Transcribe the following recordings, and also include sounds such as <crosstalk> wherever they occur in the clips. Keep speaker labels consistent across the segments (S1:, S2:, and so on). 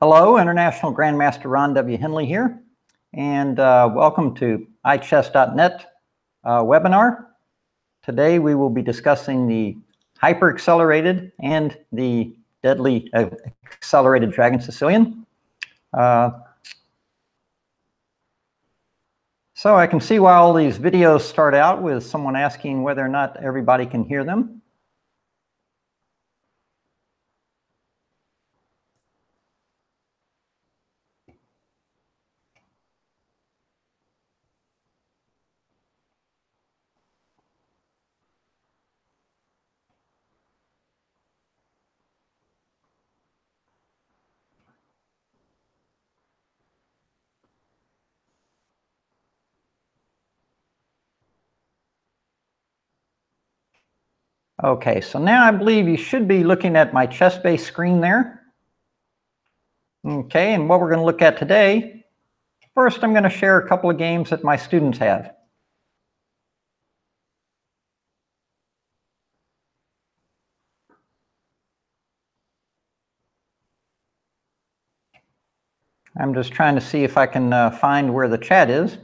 S1: Hello, International Grandmaster Ron W. Henley here, and uh, welcome to iChess.net uh, webinar. Today we will be discussing the hyper-accelerated and the deadly uh, accelerated Dragon Sicilian. Uh, so I can see why all these videos start out with someone asking whether or not everybody can hear them. Okay, so now I believe you should be looking at my ChessBase screen there. Okay, and what we're going to look at today, first I'm going to share a couple of games that my students have. I'm just trying to see if I can uh, find where the chat is.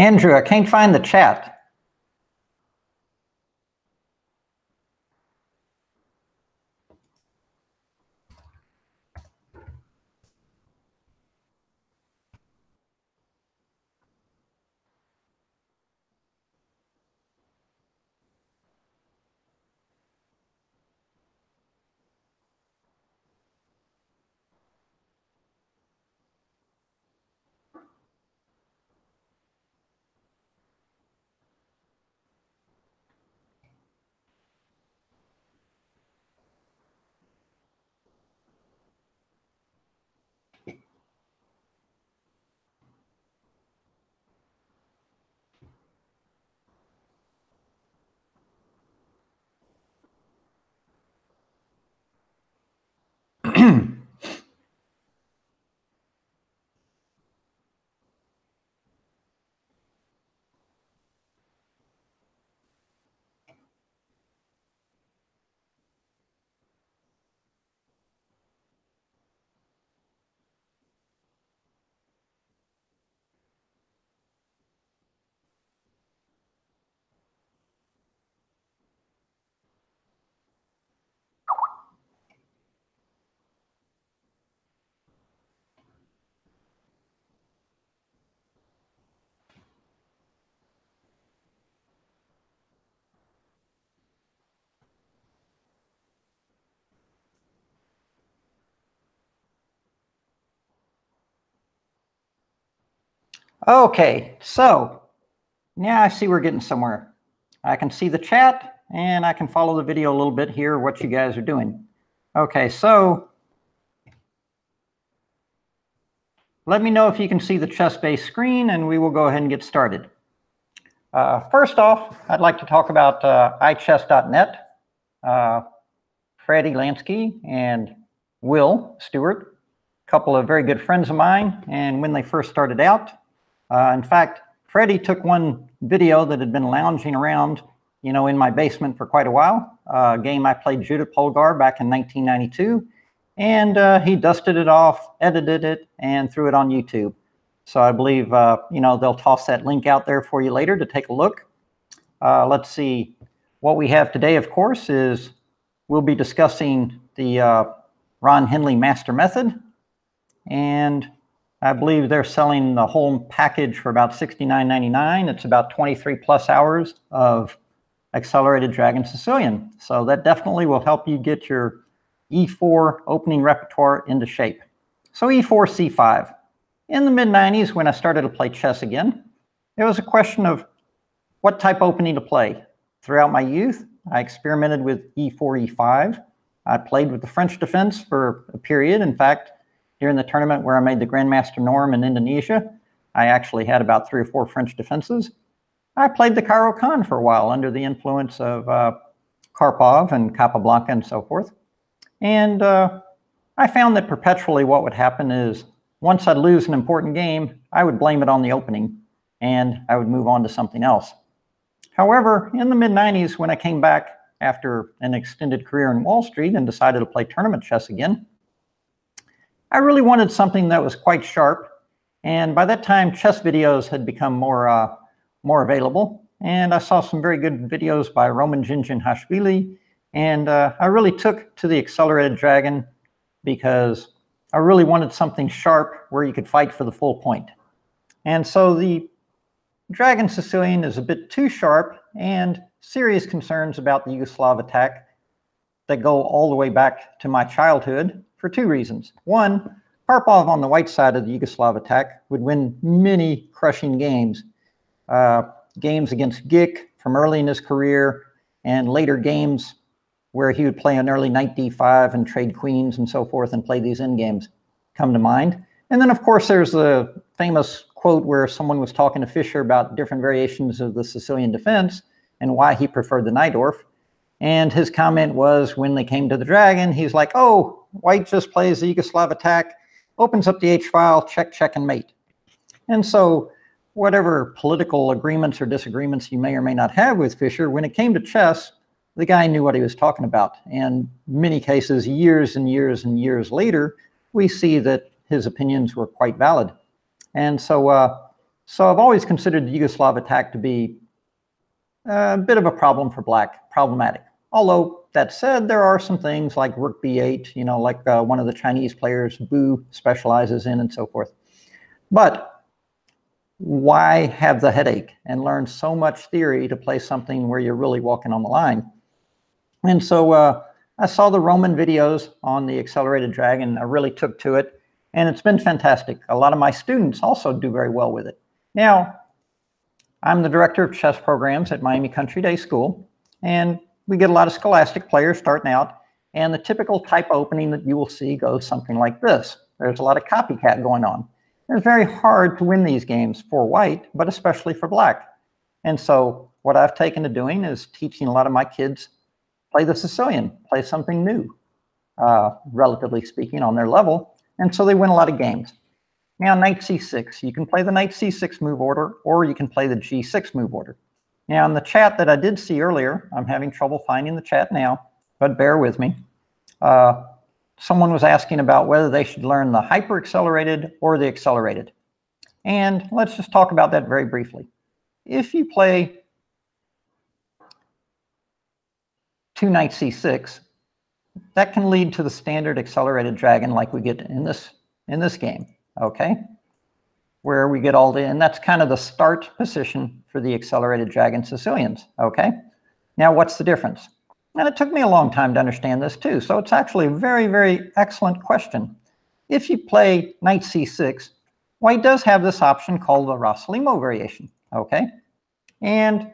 S1: Andrew, I can't find the chat. Okay, so now I see we're getting somewhere. I can see the chat and I can follow the video a little bit here, what you guys are doing. Okay, so let me know if you can see the ChessBase screen and we will go ahead and get started. Uh, first off, I'd like to talk about uh, iChess.net. Uh, Freddie Lansky and Will Stewart, a couple of very good friends of mine, and when they first started out, uh, in fact, Freddie took one video that had been lounging around, you know, in my basement for quite a while, a game I played Judith Polgar back in 1992, and uh, he dusted it off, edited it, and threw it on YouTube. So I believe, uh, you know, they'll toss that link out there for you later to take a look. Uh, let's see. What we have today, of course, is we'll be discussing the uh, Ron Henley Master Method. And I believe they're selling the whole package for about $69.99. It's about 23 plus hours of accelerated Dragon Sicilian. So that definitely will help you get your E4 opening repertoire into shape. So E4, C5. In the mid 90s, when I started to play chess again, it was a question of what type opening to play. Throughout my youth, I experimented with E4, E5. I played with the French defense for a period. In fact, during the tournament where I made the Grandmaster Norm in Indonesia, I actually had about three or four French defenses. I played the Caro-Kann for a while under the influence of uh, Karpov and Capablanca and so forth. And uh, I found that perpetually what would happen is once I'd lose an important game, I would blame it on the opening and I would move on to something else. However, in the mid 90s, when I came back after an extended career in Wall Street and decided to play tournament chess again, I really wanted something that was quite sharp. And by that time, chess videos had become more, uh, more available. And I saw some very good videos by Roman Dzindzichashvili. And uh, I really took to the Accelerated Dragon because I really wanted something sharp where you could fight for the full point. And so the Dragon Sicilian is a bit too sharp and serious concerns about the Yugoslav attack that go all the way back to my childhood for two reasons. One, Karpov on the white side of the Yugoslav attack would win many crushing games. Uh, games against Gik from early in his career and later games where he would play an early knight d5 and trade queens and so forth and play these end games come to mind. And then, of course, there's the famous quote where someone was talking to Fischer about different variations of the Sicilian defense and why he preferred the Najdorf. And his comment was when they came to the dragon, he's like, oh, white just plays the Yugoslav attack, opens up the H file, check, check, and mate. And so, whatever political agreements or disagreements you may or may not have with Fischer, when it came to chess, the guy knew what he was talking about. And many cases, years and years and years later, we see that his opinions were quite valid. And so, uh, so I've always considered the Yugoslav attack to be a bit of a problem for black, problematic. Although that said, there are some things like Rook B8, you know, like uh, one of the Chinese players, Bu, specializes in and so forth. But why have the headache and learn so much theory to play something where you're really walking on the line? And so uh, I saw the Roman videos on the Accelerated Dragon. I really took to it, and it's been fantastic. A lot of my students also do very well with it. Now, I'm the director of chess programs at Miami Country Day School, and we get a lot of scholastic players starting out, and the typical type opening that you will see goes something like this. There's a lot of copycat going on. It's very hard to win these games for white, but especially for black. And so what I've taken to doing is teaching a lot of my kids play the Sicilian, play something new, uh, relatively speaking, on their level. And so they win a lot of games. Now, knight c6. You can play the knight c6 move order, or you can play the g6 move order. Now, in the chat that I did see earlier, I'm having trouble finding the chat now, but bear with me. Uh, someone was asking about whether they should learn the hyper-accelerated or the accelerated. And let's just talk about that very briefly. If you play two knight c6, that can lead to the standard accelerated dragon like we get in this in this game, okay? Where we get all the, and that's kind of the start position for the accelerated dragon Sicilians, okay? Now, what's the difference? And it took me a long time to understand this too, so it's actually a very, very excellent question. If you play knight c6, white does have this option called the Rossolimo variation, okay? And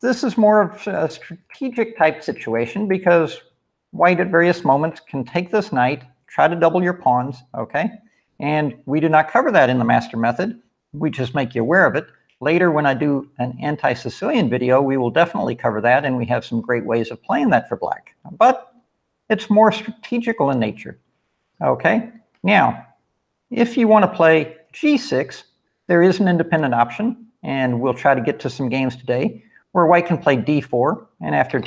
S1: this is more of a strategic type situation because white at various moments can take this knight, try to double your pawns, okay? And we do not cover that in the master method. We just make you aware of it. Later, when I do an anti-Sicilian video, we will definitely cover that, and we have some great ways of playing that for black. But it's more strategical in nature. Okay, now, if you want to play g6, there is an independent option, and we'll try to get to some games today, where white can play d4, and after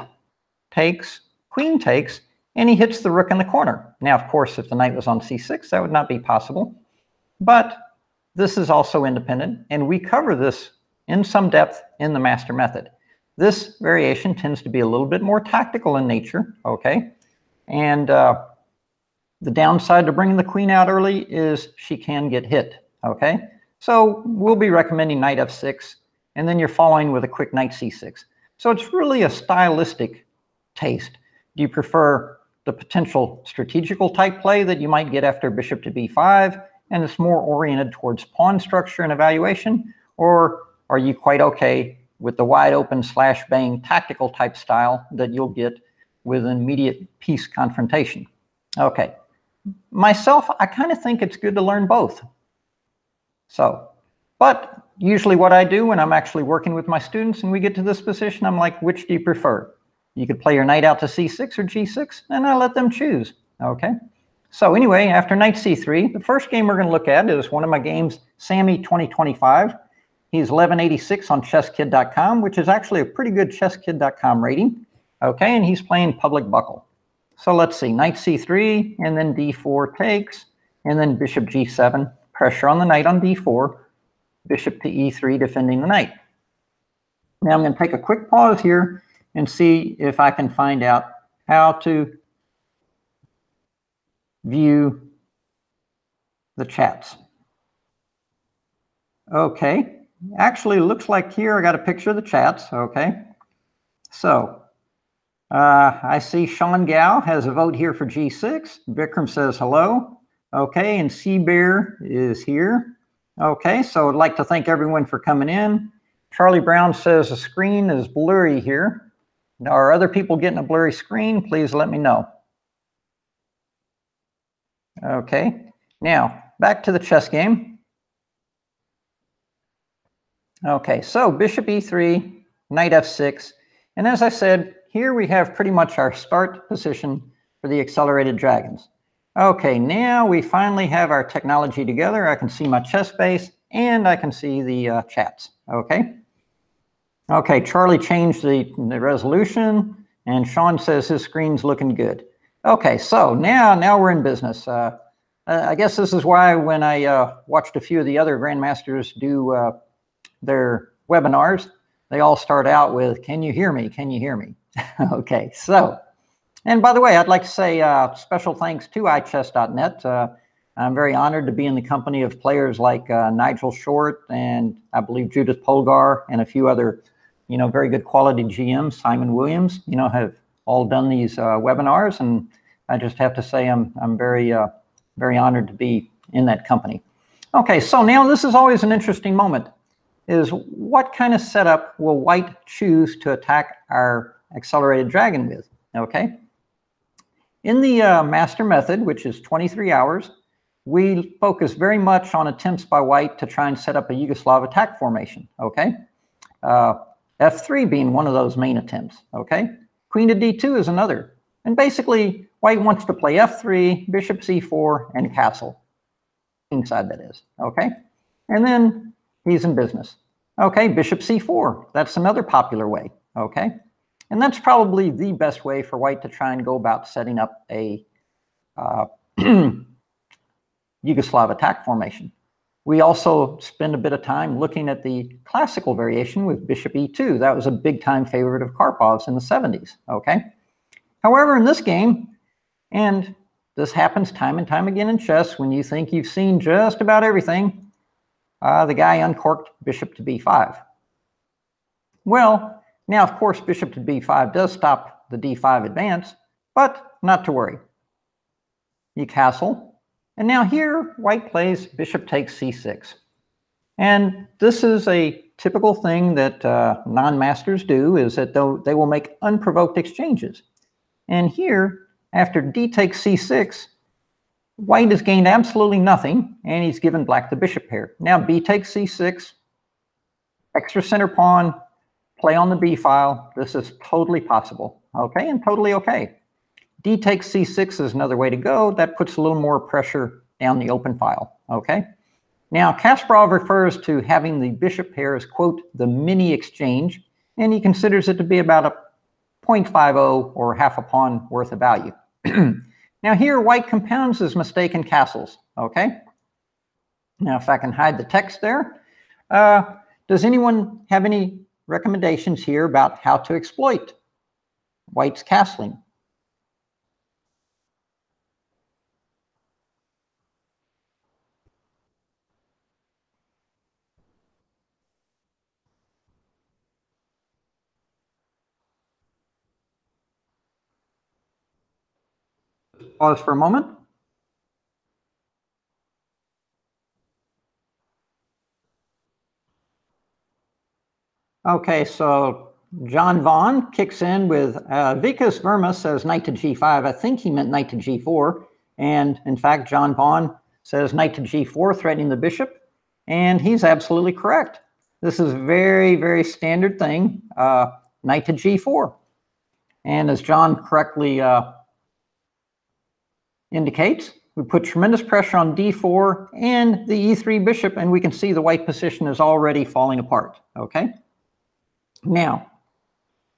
S1: takes, queen takes, and he hits the rook in the corner. Now, of course, if the knight was on c6, that would not be possible, but this is also independent, and we cover this in some depth in the master method. This variation tends to be a little bit more tactical in nature, okay? And uh, the downside to bringing the queen out early is she can get hit, okay? So we'll be recommending knight f6, and then you're following with a quick knight c6. So it's really a stylistic taste. Do you prefer the potential strategical type play that you might get after bishop to b5, and it's more oriented towards pawn structure and evaluation? Or are you quite okay with the wide open slash bang tactical type style that you'll get with an immediate piece confrontation? Okay, myself, I kind of think it's good to learn both. So, but usually what I do when I'm actually working with my students and we get to this position, I'm like, which do you prefer? You could play your knight out to c6 or g6, and I let them choose, okay? So anyway, after knight c3, the first game we're going to look at is one of my games, Sammy 2025. He's 1186 on chesskid.com, which is actually a pretty good chesskid.com rating. Okay, and he's playing public buckle. So let's see, knight c3, and then d4 takes, and then bishop g7, pressure on the knight on d4, bishop to e3, defending the knight. Now I'm going to take a quick pause here and see if I can find out how to view the chats. Okay, actually looks like here I got a picture of the chats, okay. So uh, I see Sean Gow has a vote here for G6. Vikram says hello. Okay, and Sea Bear is here. Okay, so I'd like to thank everyone for coming in. Charlie Brown says the screen is blurry here. Now, are other people getting a blurry screen? Please let me know. Okay, now back to the chess game. Okay, so bishop e3, knight f6, and as I said, here we have pretty much our start position for the accelerated dragons. Okay, now we finally have our technology together. I can see my ChessBase and I can see the uh, chats, okay? Okay, Charlie changed the, the resolution and Sean says his screen's looking good. Okay, so now, now we're in business. Uh, I guess this is why when I uh, watched a few of the other grandmasters do uh, their webinars, they all start out with, can you hear me? Can you hear me? <laughs> okay, so, and by the way, I'd like to say uh, special thanks to iChess.net. Uh, I'm very honored to be in the company of players like uh, Nigel Short and I believe Judith Polgar and a few other, you know, very good quality GM, Simon Williams, you know, have all done these uh, webinars. And I just have to say I'm, I'm very, uh, very honored to be in that company. Okay, so now this is always an interesting moment is what kind of setup will white choose to attack our accelerated dragon with, okay? In the uh, master method, which is 23 hours, we focus very much on attempts by white to try and set up a Yugoslav attack formation, okay? Uh, F3 being one of those main attempts, okay? Queen to D2 is another. And basically, white wants to play F3, bishop C4, and castle. Inside that is, okay? And then he's in business. Okay, bishop C4, that's another popular way, okay? And that's probably the best way for white to try and go about setting up a uh, <clears throat> Yugoslav attack formation. We also spend a bit of time looking at the classical variation with bishop e2. That was a big time favorite of Karpov's in the 70s, okay? However, in this game, and this happens time and time again in chess, when you think you've seen just about everything, uh, the guy uncorked bishop to b5. Well, now, of course, bishop to b5 does stop the d5 advance, but not to worry. You castle, and now here, white plays bishop takes c6. And this is a typical thing that uh, non-masters do, is that they will make unprovoked exchanges. And here, after d takes c6, white has gained absolutely nothing, and he's given black the bishop pair. Now b takes c6, extra center pawn, play on the B file. This is totally possible, okay, and totally okay. D takes c6 is another way to go. That puts a little more pressure down the open file, okay? Now, Kasparov refers to having the bishop pair as, quote, the mini exchange, and he considers it to be about a 0.50 or half a pawn worth of value. <clears throat> now here, white compounds his mistake in castles, okay? Now, if I can hide the text there, uh, does anyone have any recommendations here about how to exploit white's castling? Pause for a moment. Okay, so John Vaughn kicks in with uh, Vikas Verma says knight to g5. I think he meant knight to g4. And in fact, John Vaughn says knight to g4, threatening the bishop. And he's absolutely correct. This is a very, very standard thing, uh, knight to g4. And as John correctly uh, indicates, we put tremendous pressure on d4 and the e3 bishop, and we can see the white position is already falling apart, okay? Now,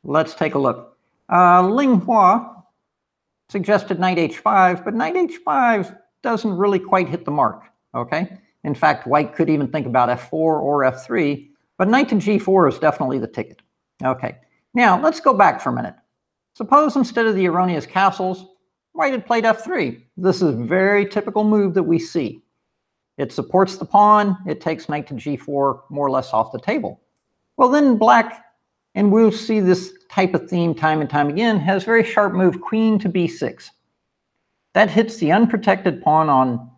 S1: let's take a look. Uh, Ling Hua suggested knight h5, but knight h5 doesn't really quite hit the mark, okay? In fact, white could even think about f4 or f3, but knight to g4 is definitely the ticket. Okay, now let's go back for a minute. Suppose instead of the erroneous castles, white had played f3. This is a very typical move that we see. It supports the pawn, it takes knight to g4 more or less off the table. Well, then black and we'll see this type of theme time and time again, has very sharp move queen to b6. That hits the unprotected pawn on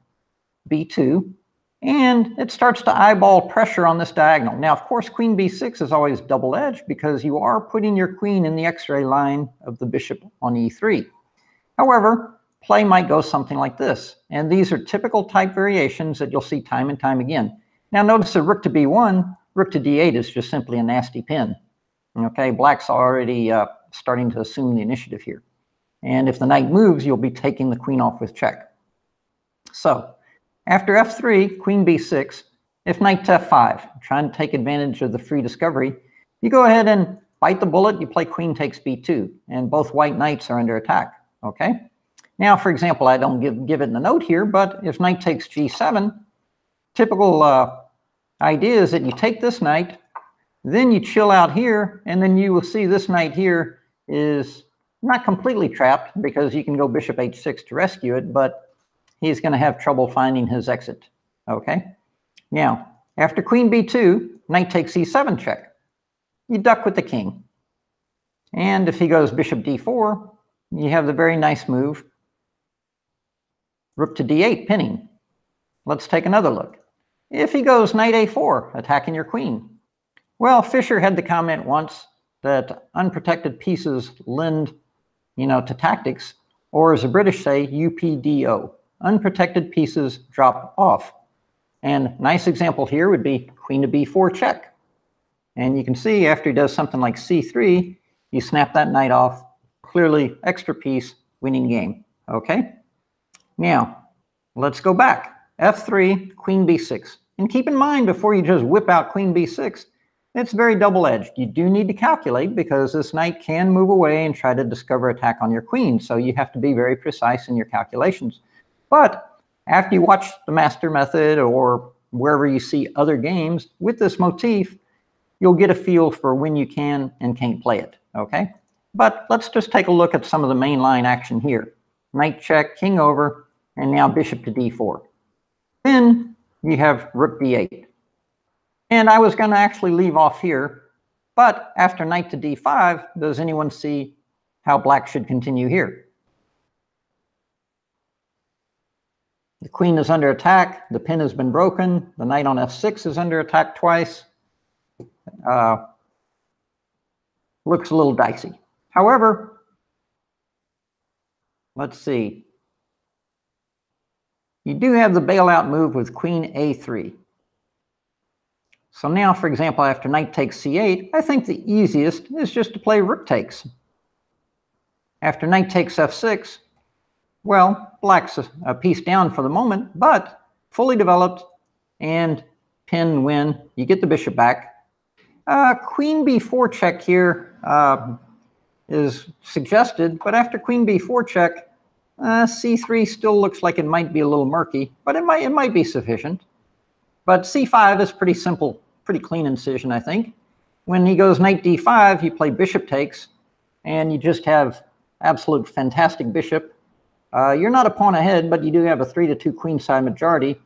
S1: b2, and it starts to eyeball pressure on this diagonal. Now, of course, queen b6 is always double-edged because you are putting your queen in the x-ray line of the bishop on e3. However, play might go something like this, and these are typical type variations that you'll see time and time again. Now notice that rook to b1, rook to d8 is just simply a nasty pin. Okay, black's already uh, starting to assume the initiative here. And if the knight moves, you'll be taking the queen off with check. So after f3, queen b6, if knight to f5, trying to take advantage of the free discovery, you go ahead and bite the bullet, you play queen takes b2, and both white knights are under attack, okay? Now, for example, I don't give, give it in the note here, but if knight takes g7, typical uh, idea is that you take this knight, then you chill out here, and then you will see this knight here is not completely trapped because you can go bishop h6 to rescue it, but he's going to have trouble finding his exit. Okay? Now, after queen b2, knight takes e7 check. You duck with the king. And if he goes bishop d4, you have the very nice move, rook to d8, pinning. Let's take another look. If he goes knight a4, attacking your queen, well, Fischer had the comment once that unprotected pieces lend, you know, to tactics, or as the British say, UPDO, unprotected pieces drop off. And nice example here would be queen to b4 check. And you can see after he does something like c3, you snap that knight off, clearly extra piece, winning game, okay? Now, let's go back. f3, queen b6. And keep in mind, before you just whip out queen b6, it's very double-edged. You do need to calculate because this knight can move away and try to discover attack on your queen. So you have to be very precise in your calculations. But after you watch the master method or wherever you see other games with this motif, you'll get a feel for when you can and can't play it, okay? But let's just take a look at some of the main line action here. Knight check, king over, and now bishop to d4. Then you have rook d8. And I was going to actually leave off here, but after knight to d5, does anyone see how black should continue here? The queen is under attack, the pin has been broken, the knight on f6 is under attack twice. Uh, looks a little dicey. However, let's see. You do have the bailout move with queen a3. So now, for example, after knight takes c8, I think the easiest is just to play rook takes. After knight takes f6, well, black's a, piece down for the moment, but fully developed and pin win. You get the bishop back. Uh, queen b4 check here uh, is suggested, but after queen b4 check, uh, c3 still looks like it might be a little murky, but it might it might be sufficient. But c5 is pretty simple, pretty clean incision, I think. When he goes knight d5, you play bishop takes, and you just have absolute fantastic bishop. Uh, you're not a pawn ahead, but you do have a three to two queenside majority.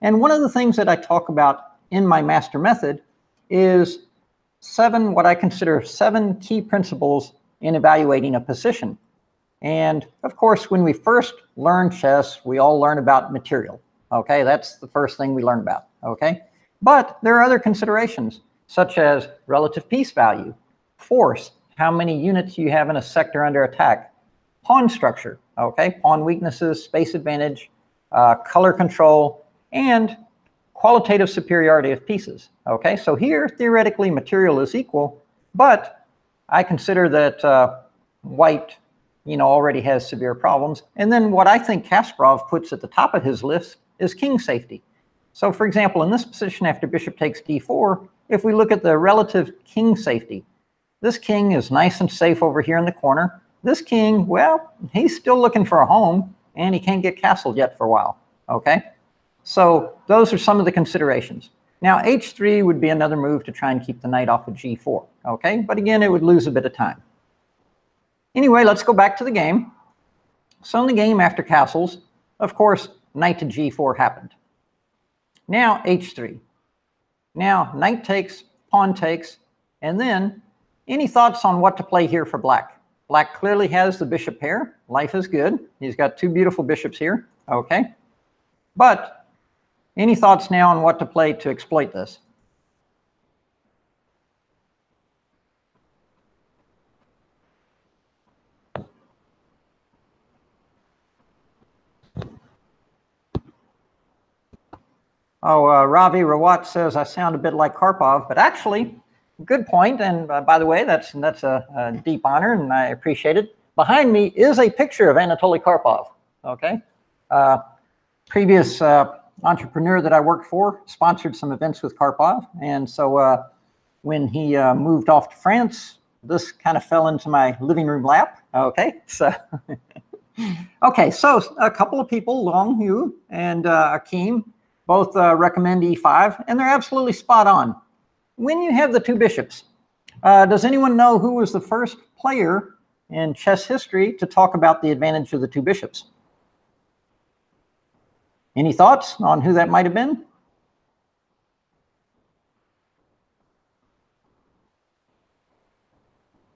S1: And one of the things that I talk about in my master method is seven, what I consider seven key principles in evaluating a position. And of course, when we first learn chess, we all learn about material. Okay, that's the first thing we learn about. Okay, but there are other considerations such as relative piece value, force, how many units you have in a sector under attack, pawn structure, okay, pawn weaknesses, space advantage, uh, color control, and qualitative superiority of pieces. Okay, so here theoretically material is equal, but I consider that uh, white, you know, already has severe problems. And then what I think Kasparov puts at the top of his list is king safety. So for example, in this position after bishop takes d4, if we look at the relative king safety, this king is nice and safe over here in the corner. This king, well, he's still looking for a home and he can't get castled yet for a while, okay? So those are some of the considerations. Now h3 would be another move to try and keep the knight off of g4, okay? But again, it would lose a bit of time. Anyway, let's go back to the game. So in the game after castles, of course, knight to g4 happened. Now h3. Now knight takes, pawn takes, and then any thoughts on what to play here for black? Black clearly has the bishop pair. Life is good. He's got two beautiful bishops here. Okay. But any thoughts now on what to play to exploit this? Oh, uh, Ravi Rawat says I sound a bit like Karpov, but actually, good point. And uh, by the way, that's that's a, a, deep honor, and I appreciate it. Behind me is a picture of Anatoly Karpov. Okay, uh, previous uh, entrepreneur that I worked for sponsored some events with Karpov, and so uh, when he uh, moved off to France, this kind of fell into my living room lap. Okay, so. <laughs> okay, so a couple of people, Long Hu and Akeem, both uh, recommend e5, and they're absolutely spot on. When you have the two bishops, uh, does anyone know who was the first player in chess history to talk about the advantage of the two bishops? Any thoughts on who that might have been?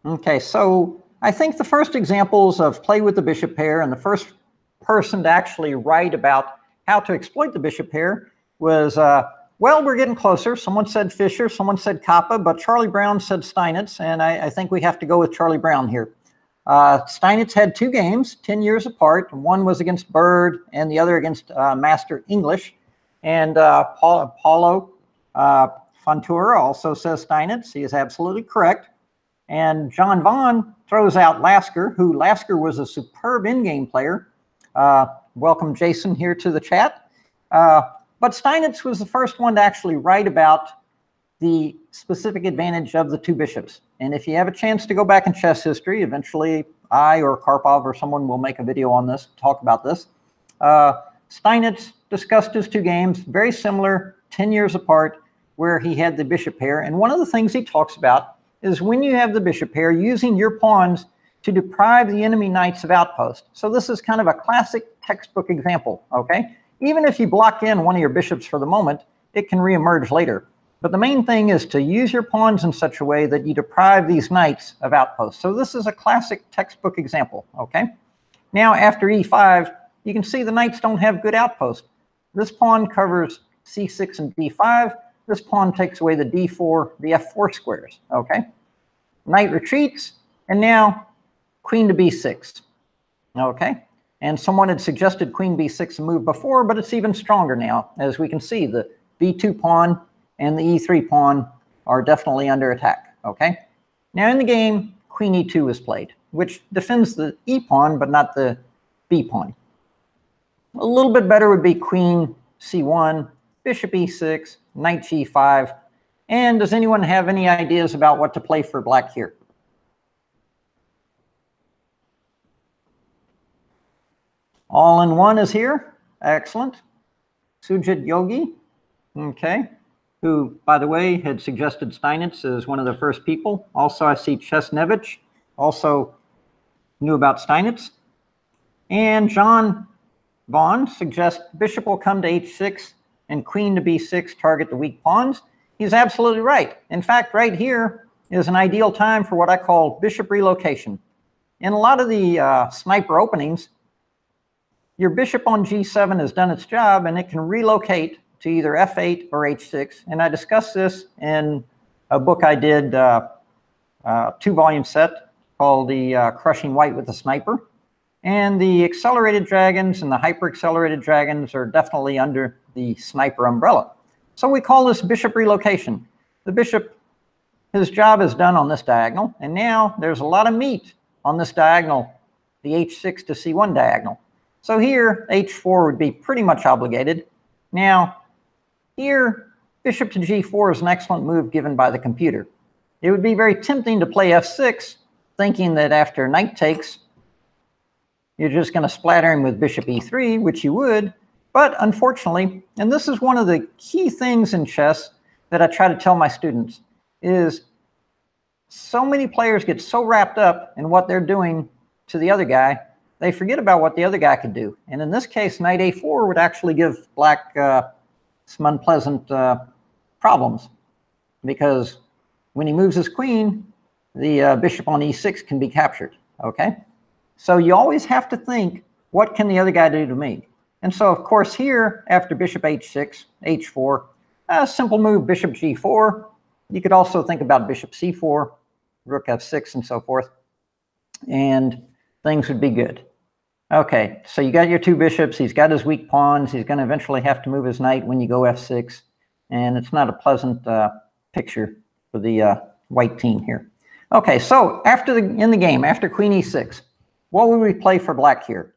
S1: Okay, so I think the first examples of play with the bishop pair and the first person to actually write about how to exploit the bishop pair was, uh, well, we're getting closer. Someone said Fischer, someone said Kappa, but Charlie Brown said Steinitz, and I, I think we have to go with Charlie Brown here. Uh, Steinitz had two games, 10 years apart. One was against Bird and the other against uh, Master Englisch. And uh, Paul, Paulo uh, also says Steinitz. He is absolutely correct. And John Vaughn throws out Lasker, who Lasker was a superb endgame player. Uh, welcome Jason here to the chat. But Steinitz was the first one to actually write about the specific advantage of the two bishops. And if you have a chance to go back in chess history, eventually I or Karpov or someone will make a video on this, talk about this. Uh, Steinitz discussed his two games, very similar, 10 years apart, where he had the bishop pair. And one of the things he talks about is when you have the bishop pair, using your pawns to deprive the enemy knights of outpost. So this is kind of a classic textbook example, okay? Even if you block in one of your bishops for the moment, it can reemerge later. But the main thing is to use your pawns in such a way that you deprive these knights of outposts. So this is a classic textbook example, okay? Now after e5, you can see the knights don't have good outposts. This pawn covers c6 and d5. This pawn takes away the d4, the f4 squares, okay? Knight retreats, and now queen to b6. Okay, and someone had suggested queen b6 move before, but it's even stronger now. As we can see, the b2 pawn and the e3 pawn are definitely under attack. Okay, now in the game, queen e2 is played. which defends the e pawn, but not the b pawn. A little bit better would be queen c1, bishop e6, knight g5. And does anyone have any ideas about what to play for black here? All in one is here. Excellent. Sujit Yogi. Okay. Who, by the way, had suggested Steinitz as one of the first people. Also, I see Chesnevich also knew about Steinitz. And John Vaughn suggests bishop will come to h6 and queen to b6 target the weak pawns. He's absolutely right. In fact, right here is an ideal time for what I call bishop relocation. In a lot of the uh, sniper openings, your bishop on g7 has done its job and it can relocate to either f8 or h6. And I discussed this in a book I did, uh, uh, two volume set called the uh, Crushing White with the Sniper. And the accelerated dragons and the hyper accelerated dragons are definitely under the sniper umbrella. So we call this bishop relocation. The bishop, his job is done on this diagonal, and now there's a lot of meat on this diagonal, the h6 to c1 diagonal. So here, h4 would be pretty much obligated. Now, here, bishop to g4 is an excellent move given by the computer. It would be very tempting to play f6, thinking that after knight takes, you're just going to splatter him with bishop e3, which you would. But unfortunately, and this is one of the key things in chess that I try to tell my students, is so many players get so wrapped up in what they're doing to the other guy, they forget about what the other guy could do. And in this case, knight a4 would actually give black uh, some unpleasant uh, problems because when he moves his queen, the uh, bishop on e6 can be captured, okay? So you always have to think, what can the other guy do to me? And so, of course, here, after bishop h6, h4, a simple move, bishop g4. You could also think about bishop c4, rook f6, and so forth. And things would be good. Okay, so you got your two bishops. He's got his weak pawns. He's going to eventually have to move his knight when you go f6. And it's not a pleasant uh, picture for the uh, white team here. Okay, so after the in the game, after queen e6, what would we play for black here?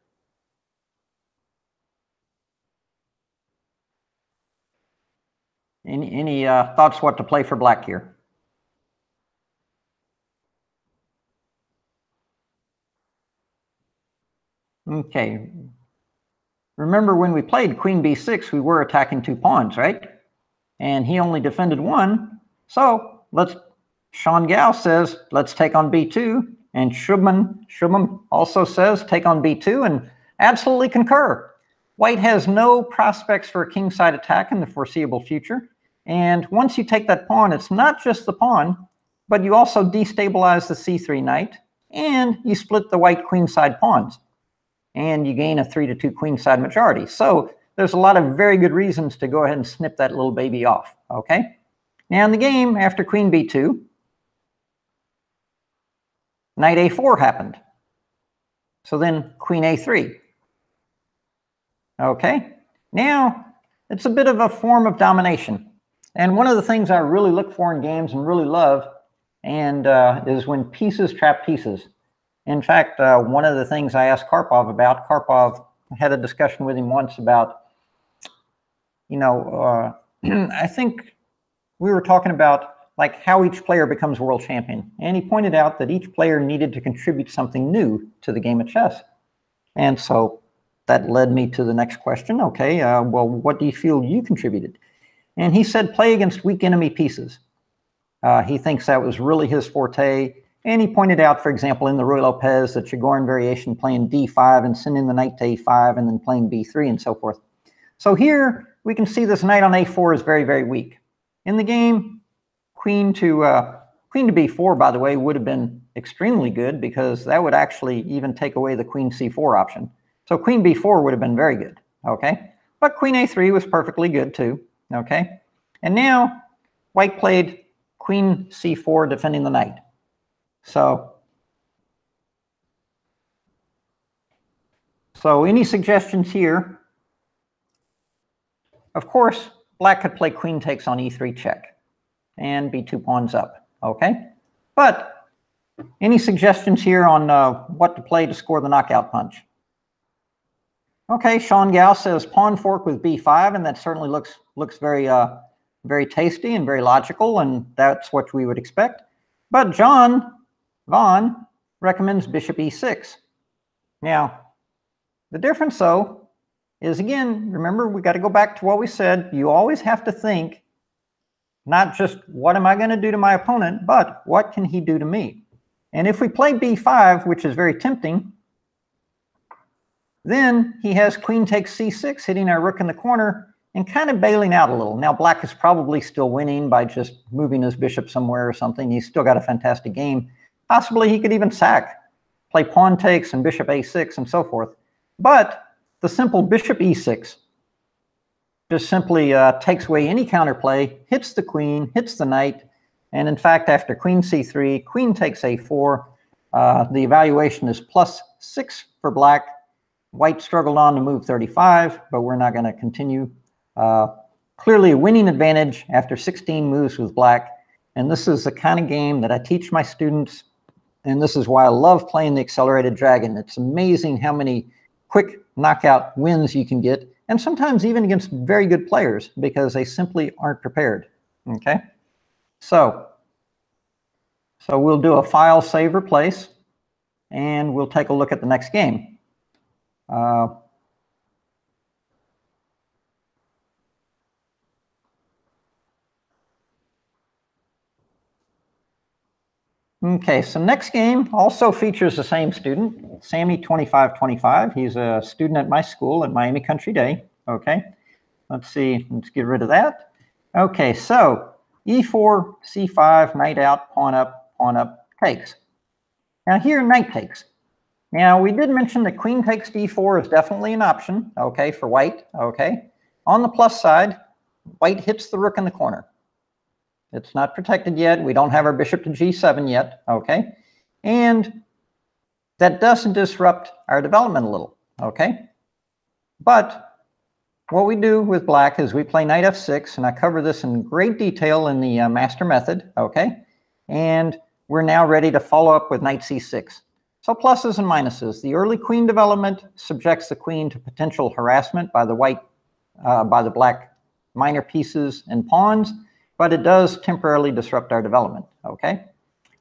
S1: Any, any uh, thoughts what to play for black here? Okay. Remember when we played queen b6, we were attacking two pawns, right? And he only defended one. So let's, Sean Gao says, let's take on b2. And Shubman, Shubman also says take on b2 and absolutely concur. White has no prospects for a kingside attack in the foreseeable future. And once you take that pawn, it's not just the pawn, but you also destabilize the c3 knight, and you split the white queenside pawns, and you gain a 3 to 2 queenside majority. So there's a lot of very good reasons to go ahead and snip that little baby off, okay? Now in the game, after queen b2, Knight a4 happened. So then queen a3. Okay, now it's a bit of a form of domination. And one of the things I really look for in games and really love and uh, is when pieces trap pieces. In fact, uh, one of the things I asked Karpov about, Karpov had a discussion with him once about, you know, uh, <clears throat> I think we were talking about like how each player becomes world champion. And he pointed out that each player needed to contribute something new to the game of chess. And so that led me to the next question. Okay, uh, well, what do you feel you contributed? And he said, play against weak enemy pieces. Uh, he thinks that was really his forte. And he pointed out, for example, in the Ruy Lopez, the Chigorin variation, playing d5 and sending the knight to a5 and then playing b3 and so forth. So here we can see this knight on a4 is very, very weak. In the game, Queen to uh, queen to b4, by the way, would have been extremely good because that would actually even take away the queen c4 option. So queen b4 would have been very good, okay? But queen a3 was perfectly good too, okay? And now white played queen c4 defending the knight. So, so any suggestions here? Of course, black could play queen takes on e3 check and be two pawns up, okay? But Any suggestions here on uh, what to play to score the knockout punch? Okay, Sean Gao says pawn fork with b5, and that certainly looks looks very uh, very tasty and very logical, and that's what we would expect. But John Vaughn recommends bishop e6. Now, the difference though is again, remember we got to go back to what we said. You always have to think not just what am I going to do to my opponent, but what can he do to me? And if we play b5, which is very tempting, then he has queen takes c6, hitting our rook in the corner and kind of bailing out a little. Now black is probably still winning by just moving his bishop somewhere or something. He's still got a fantastic game. Possibly he could even sack, play pawn takes and bishop a6 and so forth. But the simple bishop e6 just simply uh, takes away any counterplay, hits the queen, hits the knight, and in fact, after queen c3, queen takes a4, uh, the evaluation is plus six for black. White struggled on to move 35, but we're not going to continue. Uh, clearly a winning advantage after 16 moves with black. And this is the kind of game that I teach my students. And this is why I love playing the Accelerated Dragon. It's amazing how many quick knockout wins you can get and sometimes even against very good players because they simply aren't prepared. Okay, so so we'll do a file save replace, and we'll take a look at the next game. Uh, Okay, so next game also features the same student, Sammy2525. He's a student at my school at Miami Country Day. Okay, let's see, let's get rid of that. Okay, so e4, c5, knight out, pawn up, pawn up, takes. Now here, knight takes. Now we did mention that queen takes d4 is definitely an option, okay, for white, okay. On the plus side, white hits the rook in the corner. It's not protected yet. We don't have our bishop to g7 yet, okay? And that doesn't disrupt our development a little, okay? But what we do with black is we play knight f6, and I cover this in great detail in the uh, master method, okay? And we're now ready to follow up with knight c6. So pluses and minuses. The early queen development subjects the queen to potential harassment by the white, uh, by the black minor pieces and pawns, but it does temporarily disrupt our development, okay?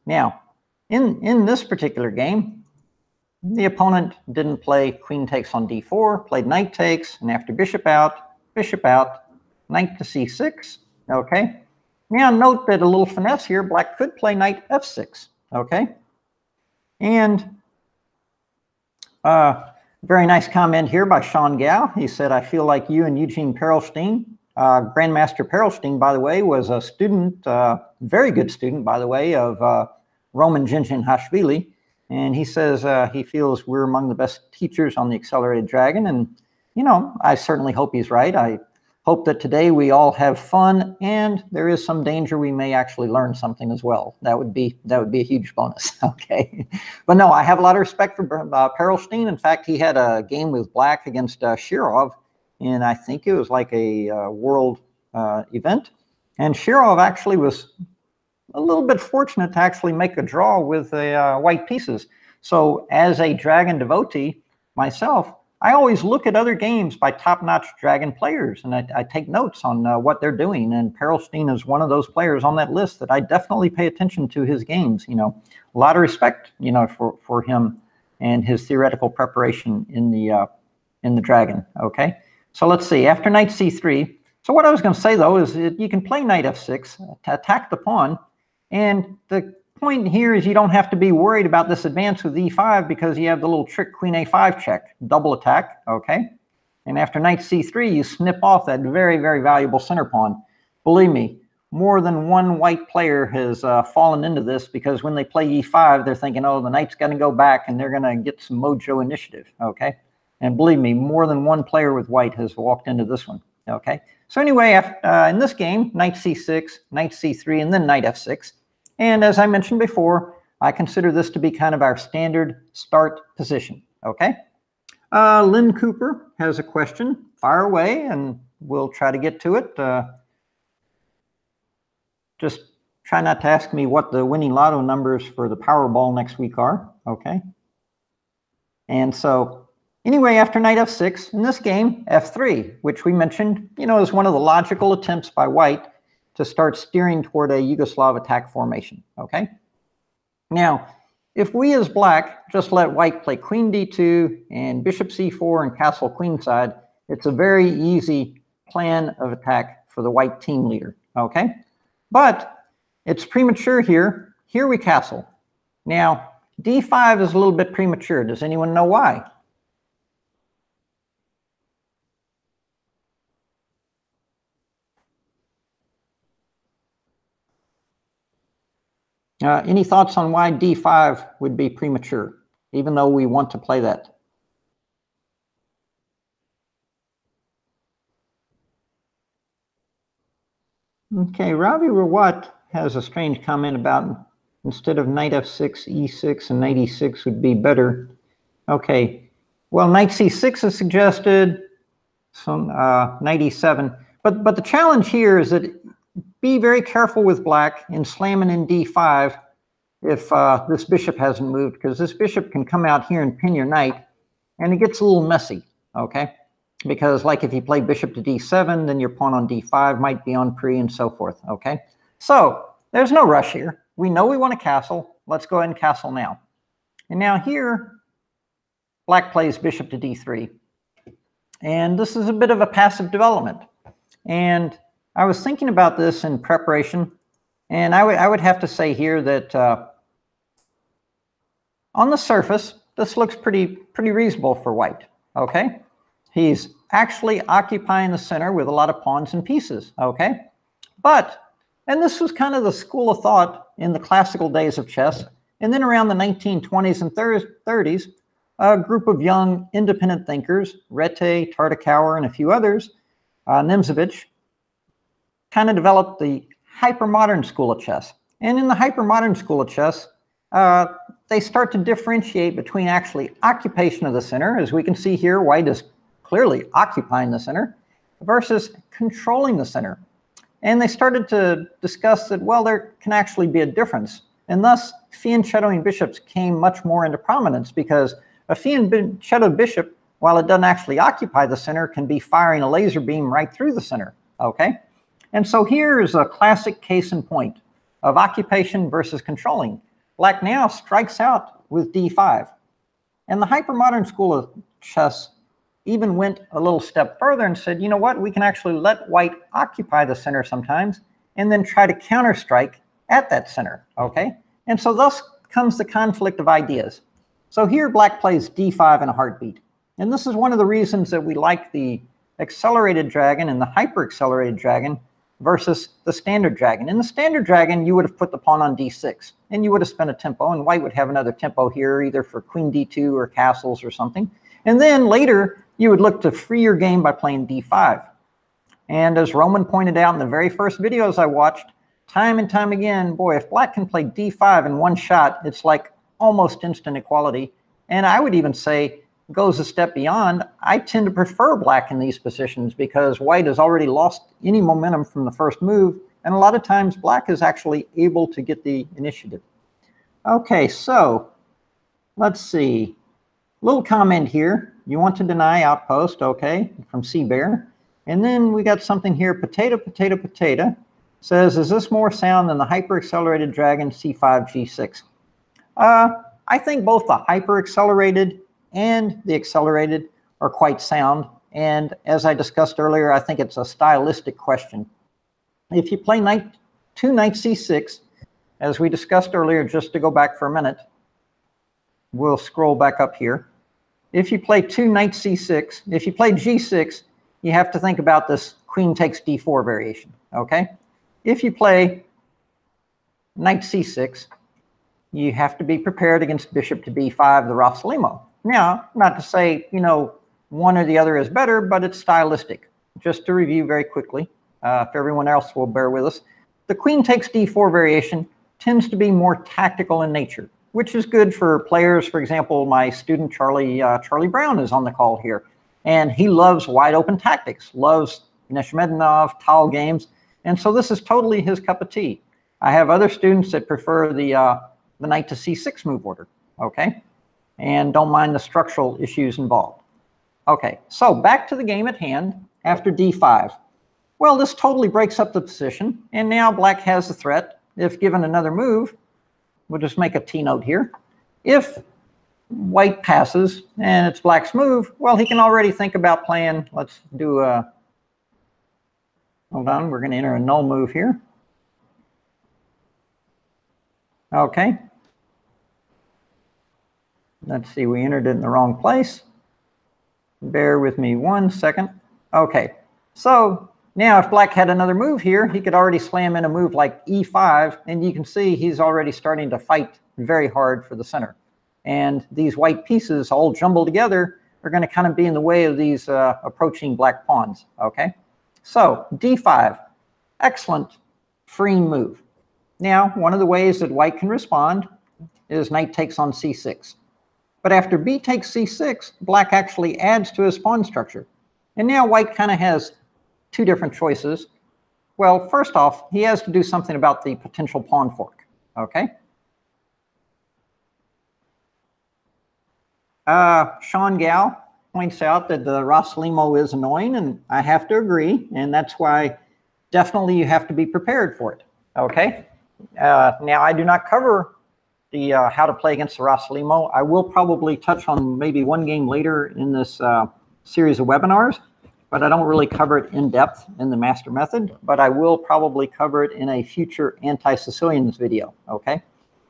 S1: Now, in, in this particular game, the opponent didn't play queen takes on d4, played knight takes, and after bishop out, bishop out, knight to c6, okay? Now note that a little finesse here, black could play knight f6, okay? And uh, very nice comment here by Sean Gao. He said, I feel like you and Eugene Perelshteyn uh, Grandmaster Perelshteyn, by the way, was a student, uh, very good student, by the way, of uh, Roman Dzindzichashvili, And he says uh, he feels we're among the best teachers on the Accelerated Dragon. And, you know, I certainly hope he's right. I hope that today we all have fun and there is some danger we may actually learn something as well. That would be that would be a huge bonus. <laughs> okay. But no, I have a lot of respect for uh, Perelshteyn. In fact, he had a game with Black against uh, Shirov and I think it was like a uh, world uh, event. And Shirov actually was a little bit fortunate to actually make a draw with the uh, white pieces. So as a dragon devotee myself, I always look at other games by top-notch dragon players, and I, I take notes on uh, what they're doing. And Perelshteyn is one of those players on that list that I definitely pay attention to his games. You know, a lot of respect, you know, for for him and his theoretical preparation in the uh, in the dragon. Okay. So let's see, after knight c3, so what I was going to say though is you can play knight f6 to attack the pawn, and the point here is you don't have to be worried about this advance with e5 because you have the little trick queen a5 check, double attack, okay? And after knight c3, you snip off that very, very valuable center pawn. Believe me, more than one white player has uh, fallen into this because when they play e5, they're thinking, oh, the knight's going to go back and they're going to get some mojo initiative, okay? And believe me, more than one player with white has walked into this one. Okay. So anyway, uh, in this game, knight c6, knight c3, and then knight f6. And as I mentioned before, I consider this to be kind of our standard start position. Okay. Uh, Lynn Cooper has a question. Fire away, and we'll try to get to it. Uh, just Try not to ask me what the winning lotto numbers for the Powerball next week are, okay? And so anyway, after knight f6, in this game, f3, which we mentioned, you know, is one of the logical attempts by white to start steering toward a Yugoslav attack formation, okay? Now, if we as black just let white play queen d2 and bishop c4 and castle queenside, it's a very easy plan of attack for the white team leader, okay? But it's premature here. Here we castle. Now, d5 is a little bit premature. Does anyone know why? Uh, any thoughts on why d5 would be premature, even though we want to play that? Okay, Ravi Rawat has a strange comment about instead of knight f6, e6, and knight e6 would be better. Okay, well, knight c6 is suggested, so uh, knight e7. But, but the challenge here is that be very careful with black in slamming in d5 if uh, this bishop hasn't moved, because this bishop can come out here and pin your knight, and it gets a little messy, okay? Because like if you play bishop to d7, then your pawn on d5 might be en prise and so forth, okay? So there's no rush here. We know we want a castle. Let's go ahead and castle now. And now here, black plays bishop to d3. And this is a bit of a passive development. And I was thinking about this in preparation, and I would I would have to say here that uh, on the surface, this looks pretty pretty reasonable for white. Okay, he's actually occupying the center with a lot of pawns and pieces. Okay, but and this was kind of the school of thought in the classical days of chess, and then around the 1920s and 30s, a group of young independent thinkers, Reti, Tartakower, and a few others, uh, kind of developed the hypermodern school of chess. And in the hypermodern school of chess, uh, they start to differentiate between actually occupation of the center, as we can see here, white is clearly occupying the center, versus controlling the center. And they started to discuss that, well, there can actually be a difference. And thus, fianchettoing bishops came much more into prominence because a fianchettoed bishop, while it doesn't actually occupy the center, can be firing a laser beam right through the center, okay? And so here is a classic case in point of occupation versus controlling. Black now strikes out with d5. And the hypermodern school of chess even went a little step further and said, you know what, we can actually let white occupy the center sometimes and then try to counterstrike at that center, okay? And so thus comes the conflict of ideas. So here black plays d5 in a heartbeat. And this is one of the reasons that we like the accelerated dragon and the hyper accelerated dragon versus the standard dragon. In the standard dragon, you would have put the pawn on d6, and you would have spent a tempo, and white would have another tempo here, either for queen d2 or castles or something. And then later, you would look to free your game by playing d5. And as Roman pointed out in the very first videos I watched, time and time again, boy, if black can play d5 in one shot, it's like almost instant equality. And I would even say goes a step beyond, I tend to prefer black in these positions because white has already lost any momentum from the first move. And a lot of times black is actually able to get the initiative. Okay, so let's see. Little comment here. You want to deny outpost, okay, from C Bear. And then we got something here, potato, potato, potato. Says, is this more sound than the hyper-accelerated dragon C5 G6? Uh, I think both the hyper-accelerated and the accelerated are quite sound. And as I discussed earlier, I think it's a stylistic question. If you play knight, two knight c6, as we discussed earlier, just to go back for a minute, we'll scroll back up here. If you play two knight c6, if you play g6, you have to think about this queen takes d4 variation, okay? If you play knight c6, you have to be prepared against bishop to b5, the Rossolimo. Now, not to say, you know, one or the other is better, but it's stylistic. Just to review very quickly, uh, if everyone else will bear with us, the queen takes d4 variation tends to be more tactical in nature, which is good for players. For example, my student Charlie uh, Charlie Brown is on the call here, and he loves wide open tactics, loves Nezhmetdinov, Tal games, and so this is totally his cup of tea. I have other students that prefer the, uh, the knight to c6 move order, okay? And don't mind the structural issues involved. Okay, so back to the game at hand after d5. Well, this totally breaks up the position, and now black has the threat. If given another move, we'll just make a T note here. If white passes and it's black's move, well, he can already think about playing, let's do a, hold on, we're going to enter a null move here. Okay. Let's see, we entered it in the wrong place. Bear with me one second. Okay, so now if black had another move here, he could already slam in a move like e5, and you can see he's already starting to fight very hard for the center. And these white pieces all jumbled together are going to kind of be in the way of these uh, approaching black pawns, okay? So d5, excellent freeing move. Now, one of the ways that white can respond is knight takes on c6. But after b takes c6, black actually adds to his pawn structure. And now white kind of has two different choices. Well, first off, he has to do something about the potential pawn fork, okay? Uh, Sean Gao points out that the Rossolimo is annoying, and I have to agree, and that's why definitely you have to be prepared for it, okay? Uh, now, I do not cover the uh, how to play against the Rossolimo. I will probably touch on maybe one game later in this uh, series of webinars, but I don't really cover it in depth in the master method, but I will probably cover it in a future anti-Sicilians video, okay?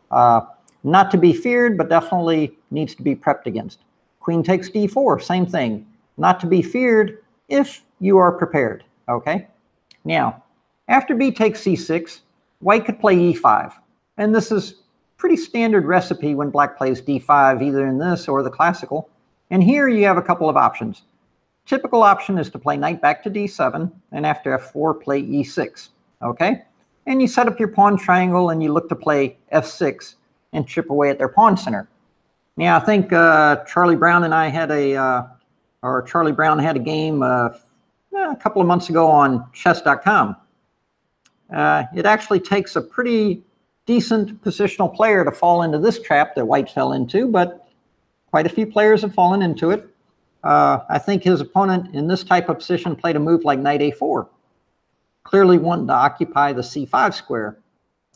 S1: Uh, not to be feared, but definitely needs to be prepped against. Queen takes d4, same thing. Not to be feared if you are prepared, okay? Now, after b takes c6, white could play e5. And this is pretty standard recipe when black plays d5, either in this or the classical. And here you have a couple of options. Typical option is to play knight back to d7, and after f4, play e6, okay? And you set up your pawn triangle and you look to play f6 and chip away at their pawn center. Now, I think uh, Charlie Brown and I had a, uh, or Charlie Brown had a game uh, a couple of months ago on chess.com. Uh, it actually takes a pretty decent positional player to fall into this trap that White fell into, but quite a few players have fallen into it. Uh, I think his opponent in this type of position played a move like knight a4, clearly wanting to occupy the c5 square.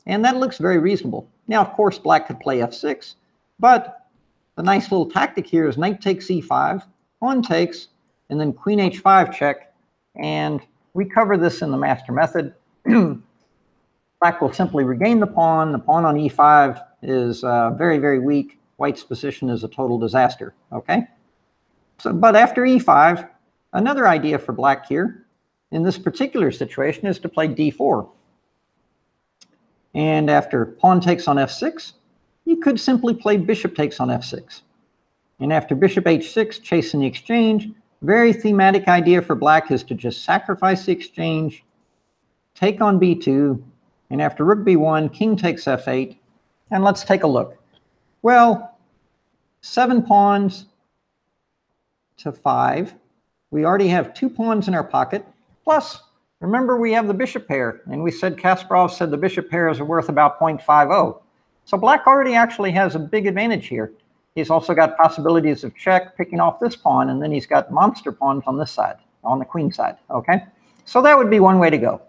S1: And that looks very reasonable. Now, of course, black could play f6, but the nice little tactic here is knight takes e5, pawn takes, and then queen h5 check. And we cover this in the master method. <clears throat> black will simply regain the pawn. The pawn on e5 is uh, very, very weak. White's position is a total disaster, okay? So, but after e5, another idea for black here in this particular situation is to play d4. And after pawn takes on f6, you could simply play bishop takes on f6. And after bishop h6, chasing the exchange, very thematic idea for black is to just sacrifice the exchange, take on b2, and after rook b1, king takes f8. And let's take a look. Well, seven pawns to five. We already have two pawns in our pocket, plus Remember, we have the bishop pair, and we said Kasparov said the bishop pair is worth about 0.50. So black already actually has a big advantage here. He's also got possibilities of check, picking off this pawn, and then he's got monster pawns on this side, on the queen side, okay? So that would be one way to go.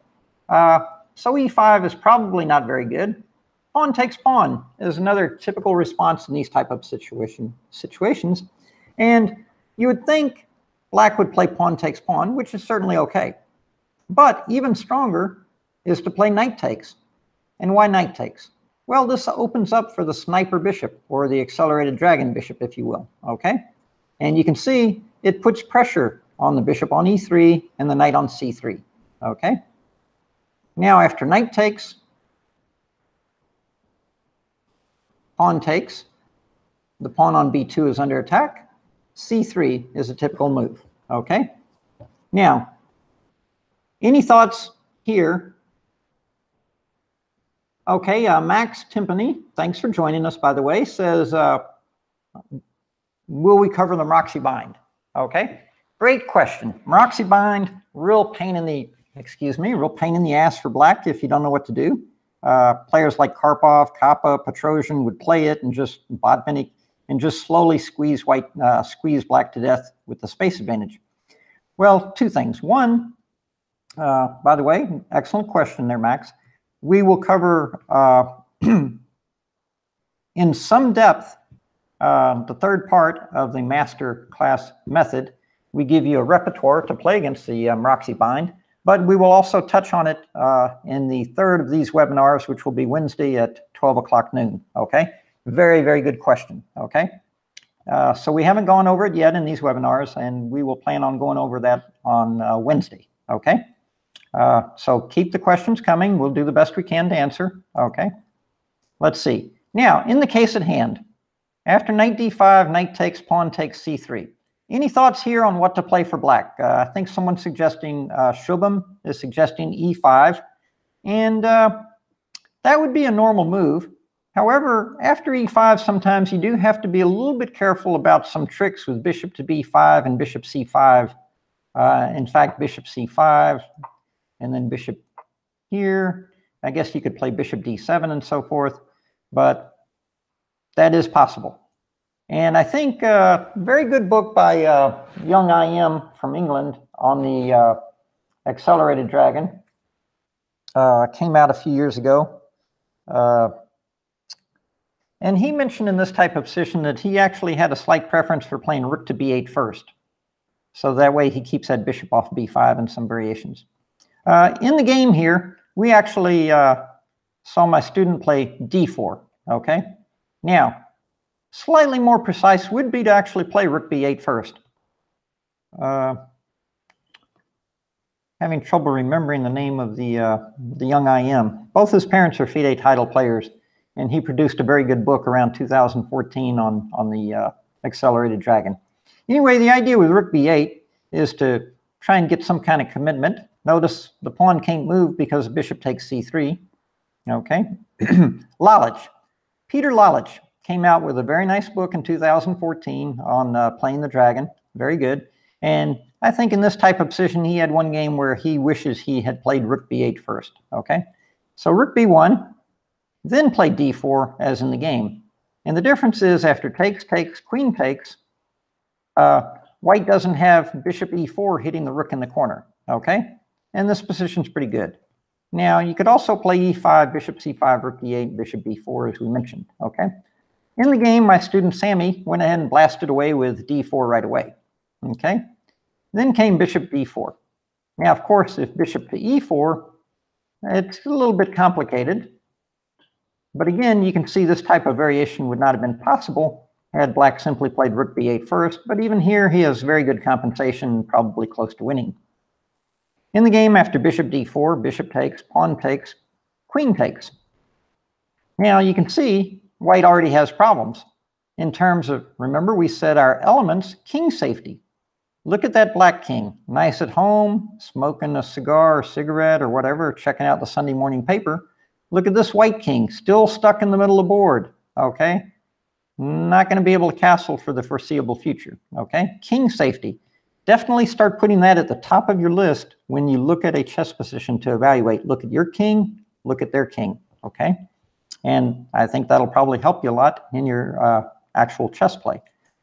S1: Uh, so e5 is probably not very good. Pawn takes pawn is another typical response in these type of situation, situations. And you would think black would play pawn takes pawn, which is certainly okay. But even stronger is to play knight takes. And why knight takes? Well, this opens up for the sniper bishop, or the accelerated dragon bishop, if you will, okay? And you can see it puts pressure on the bishop on e3 and the knight on c3, okay? Now, after knight takes, pawn takes, the pawn on b2 is under attack, c3 is a typical move, okay? Now, any thoughts here? Okay, uh, Max Timpany, thanks for joining us, by the way, says, uh, will we cover the Maroczy bind? Okay, great question. Maroczy bind, real pain in the, excuse me, real pain in the ass for black if you don't know what to do. uh, players like Karpov, Kappa, Petrosian would play it and just Botvinnik and just slowly squeeze white, uh, squeeze black to death with the space advantage. Well, two things. One, uh, by the way, excellent question there, Max. We will cover uh, <clears throat> in some depth uh, the third part of the master class method. We give you a repertoire to play against the um, Maroczy bind, but we will also touch on it uh, in the third of these webinars, which will be Wednesday at 12 o'clock noon, okay? Very, very good question, okay? Uh, so we haven't gone over it yet in these webinars, and we will plan on going over that on uh, Wednesday, okay? Uh, so keep the questions coming. We'll do the best we can to answer, okay? Let's see. Now, in the case at hand, after knight d5, knight takes, pawn takes c3. Any thoughts here on what to play for black? Uh, I think someone's suggesting, uh, Shubham is suggesting e5, and uh, that would be a normal move. However, after e5, sometimes you do have to be a little bit careful about some tricks with bishop to b5 and bishop c5. Uh, in fact, bishop c5 and then bishop here. I guess you could play bishop d7 and so forth, but that is possible. And I think a uh, very good book by uh, Young IM from England on the uh, Accelerated Dragon came out a few years ago. And he mentioned in this type of position that he actually had a slight preference for playing rook to b8 first. So that way he keeps that bishop off b5 and some variations. Uh, in the game here, we actually uh, saw my student play d4, okay? Now, slightly more precise would be to actually play rook b8 first. Uh, having trouble remembering the name of the, uh, the young IM. Both his parents are FIDE title players and he produced a very good book around 2014 on, on the uh, accelerated dragon. Anyway, the idea with rook b8 is to try and get some kind of commitment. Notice the pawn can't move because bishop takes c3. Okay. <clears throat> Lalic. Peter Lalic came out with a very nice book in 2014 on uh, playing the dragon. Very good. And I think in this type of position, he had one game where he wishes he had played rook b8 first. Okay. So rook b1, then play d4 as in the game. And the difference is after takes, takes, queen takes, uh, white doesn't have bishop e4 hitting the rook in the corner, okay? And this position's pretty good. Now, you could also play e5, bishop c5, rook e8, bishop b4, as we mentioned, okay? In the game, my student Sammy went ahead and blasted away with d4 right away, okay? Then came bishop b4. Now, of course, if bishop to e4, it's a little bit complicated. But again, you can see this type of variation would not have been possible had black simply played rook b8 first, but even here he has very good compensation, probably close to winning. In the game, after bishop d4, bishop takes, pawn takes, queen takes. Now you can see white already has problems in terms of, remember we said our elements, king safety. Look at that black king, nice at home, smoking a cigar or cigarette or whatever, checking out the Sunday morning paper. Look at this white king, still stuck in the middle of the board, okay? Not going to be able to castle for the foreseeable future, okay? King safety. Definitely start putting that at the top of your list when you look at a chess position to evaluate. Look at your king, look at their king, okay? And I think that'll probably help you a lot in your uh, actual chess play.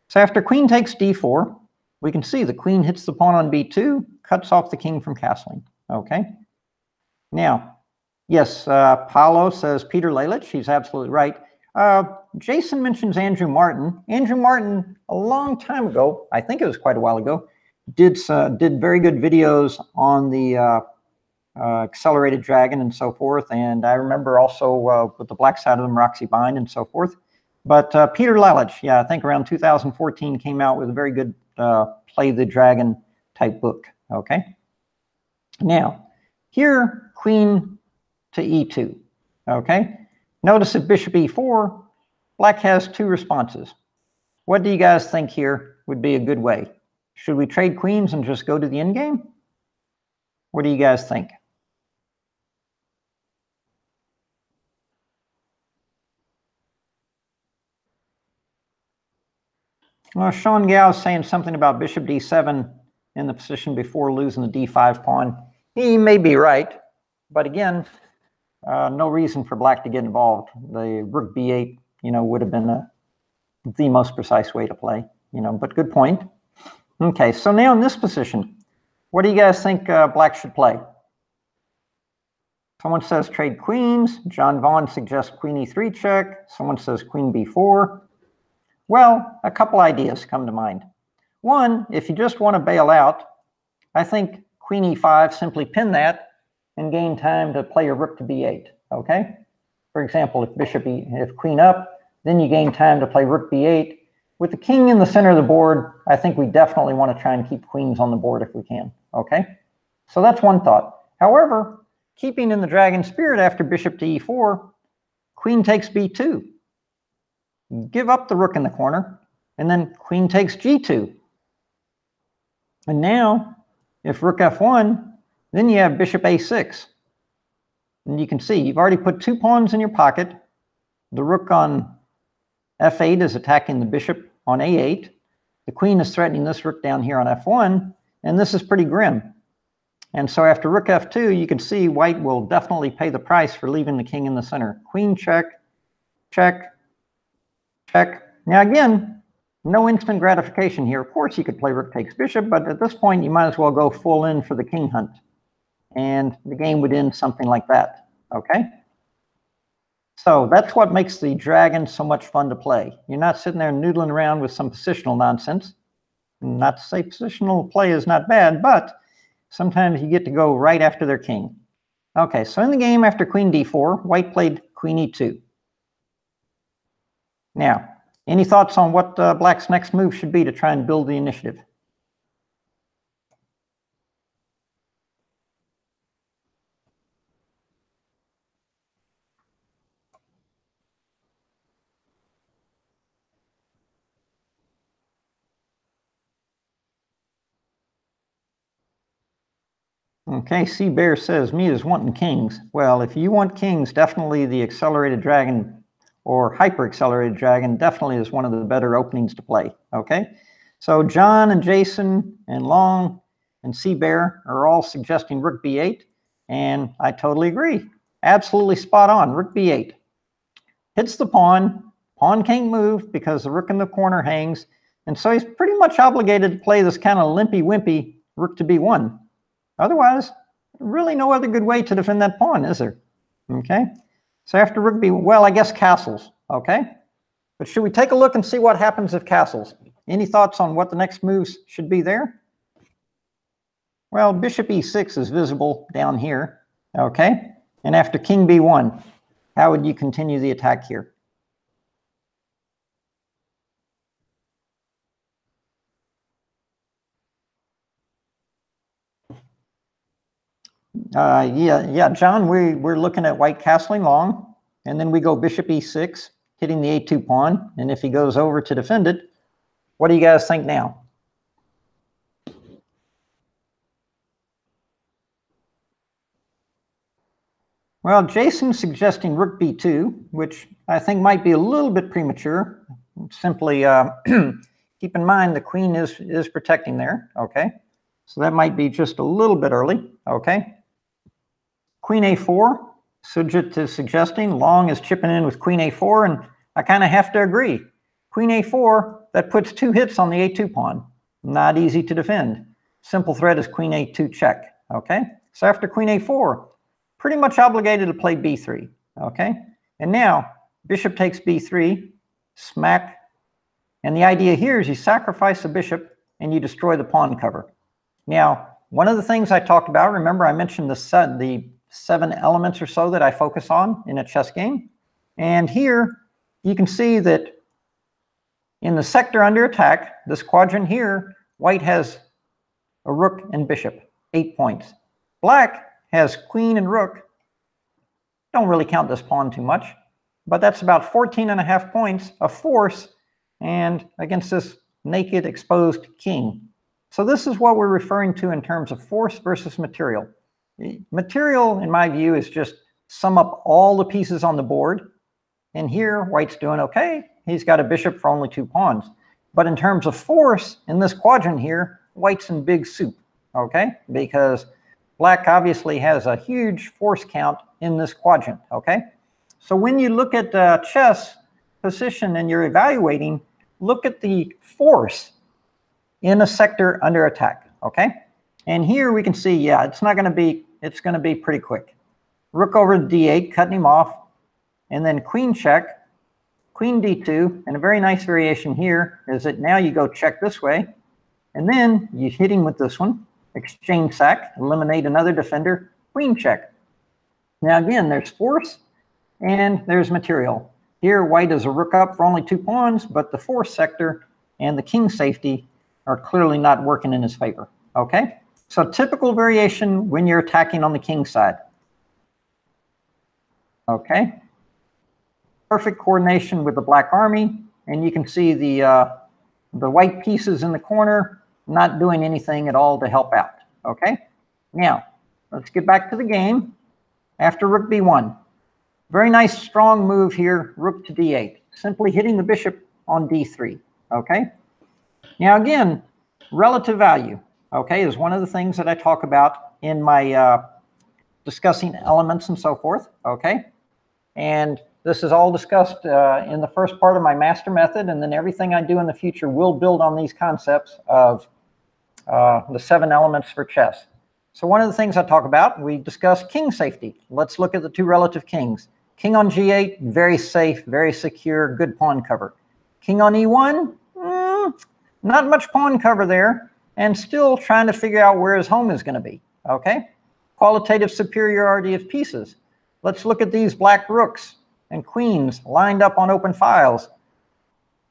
S1: So after queen takes d4, we can see the queen hits the pawn on b2, cuts off the king from castling, okay? Now, Yes, uh, Paulo says Peter Lalic. He's absolutely right. Uh, Jason mentions Andrew Martin. Andrew Martin, a long time ago, I think it was quite a while ago, did uh, did very good videos on the uh, accelerated dragon and so forth. And I remember also uh, with the black side of the Maroczy bind and so forth. But uh, Peter Lalic, yeah, I think around 2014 came out with a very good uh, play the dragon type book. Okay. Now, here, Queen to e2. Okay? Notice at bishop e4, black has two responses. What do you guys think here would be a good way? Should we trade queens and just go to the endgame? What do you guys think? Well, Sean Gao is saying something about bishop d7 in the position before losing the d5 pawn. He may be right, but again, uh, no reason for black to get involved. The rook b8, you know, would have been the most precise way to play, you know, but good point. Okay, so now in this position, what do you guys think uh, black should play? Someone says trade queens. John Vaughn suggests queen e3 check. Someone says queen b4. Well, a couple ideas come to mind. One, if you just want to bail out, I think queen e5, simply pin that and gain time to play your rook to b8, okay? For example, if bishop e, if queen up, then you gain time to play rook b8. With the king in the center of the board, I think we definitely want to try and keep queens on the board if we can, okay? So that's one thought. However, keeping in the dragon spirit after bishop to e4, queen takes b2. Give up the rook in the corner, and then queen takes g2. And now, if rook f1, then you have bishop a6. And you can see you've already put two pawns in your pocket. The rook on f8 is attacking the bishop on a8. The queen is threatening this rook down here on f1, and this is pretty grim. And so after rook f2, you can see white will definitely pay the price for leaving the king in the center. Queen check, check, check. Now again, no instant gratification here. Of course, you could play rook takes bishop, but at this point, you might as well go full in for the king hunt. And the game would end something like that, okay? So that's what makes the dragon so much fun to play. You're not sitting there noodling around with some positional nonsense. Not to say positional play is not bad, but sometimes you get to go right after their king. Okay, so in the game after queen d4, white played queen e2. Now, any thoughts on what uh, black's next move should be to try and build the initiative? Okay, Sea Bear says, me is wanting kings. Well, if you want kings, definitely the accelerated dragon or hyper accelerated dragon definitely is one of the better openings to play. Okay, so John and Jason and Long and Sea Bear are all suggesting rook b8, and I totally agree. Absolutely spot on. Rook b8 hits the pawn. Pawn can't move because the rook in the corner hangs, and so he's pretty much obligated to play this kind of limpy wimpy rook to b1. Otherwise, really no other good way to defend that pawn, is there? Okay. So after rook b, well, I guess castles. Okay. But should we take a look and see what happens if castles? Any thoughts on what the next moves should be there? Well, bishop e6 is visible down here. Okay. And after king b1, how would you continue the attack here? Uh, yeah, yeah, John, we, we're looking at white castling long, and then we go bishop e6, hitting the a2 pawn, and if he goes over to defend it, what do you guys think now? Well, Jason's suggesting rook b2, which I think might be a little bit premature. Simply uh, <clears throat> keep in mind the queen is, is protecting there, okay? So that might be just a little bit early, okay? Queen a4, Sujit is suggesting. Long is chipping in with queen a4, and I kind of have to agree. Queen a4, that puts two hits on the a2 pawn. Not easy to defend. Simple threat is queen a2 check, okay? So after queen a4, pretty much obligated to play b3, okay? And now, bishop takes b3, smack, and the idea here is you sacrifice a bishop and you destroy the pawn cover. Now, one of the things I talked about, remember I mentioned the, the seven elements or so that I focus on in a chess game. And here you can see that in the sector under attack, this quadrant here, white has a rook and bishop, eight points. Black has queen and rook. Don't really count this pawn too much, but that's about 14 and a half points of force and against this naked exposed king. So this is what we're referring to in terms of force versus material. Material, in my view, is just sum up all the pieces on the board. And here, white's doing okay. He's got a bishop for only two pawns. But in terms of force, in this quadrant here, white's in big soup, okay? Because black obviously has a huge force count in this quadrant, okay? So when you look at uh, chess position and you're evaluating, look at the force in a sector under attack, okay? And here we can see, yeah, it's not gonna be, it's gonna be pretty quick. Rook over d8, cutting him off, and then queen check, queen d2, and a very nice variation here is that now you go check this way, and then you hit him with this one, exchange sack, eliminate another defender, queen check. Now again, there's force and there's material. Here, white is a rook up for only two pawns, but the force sector and the king safety are clearly not working in his favor, okay? So typical variation when you're attacking on the king side. Okay. Perfect coordination with the black army, and you can see the, uh, the white pieces in the corner not doing anything at all to help out, okay? Now, let's get back to the game. After rook b1, very nice strong move here, rook to d8, simply hitting the bishop on d3, okay? Now again, relative value, okay, is one of the things that I talk about in my uh, discussing elements and so forth, okay? And this is all discussed uh, in the first part of my master method, and then everything I do in the future will build on these concepts of uh, the seven elements for chess. So one of the things I talk about, we discuss king safety. Let's look at the two relative kings. King on g8, very safe, very secure, good pawn cover. King on e1, mm, not much pawn cover there, and still trying to figure out where his home is going to be, okay? Qualitative superiority of pieces. Let's look at these black rooks and queens lined up on open files.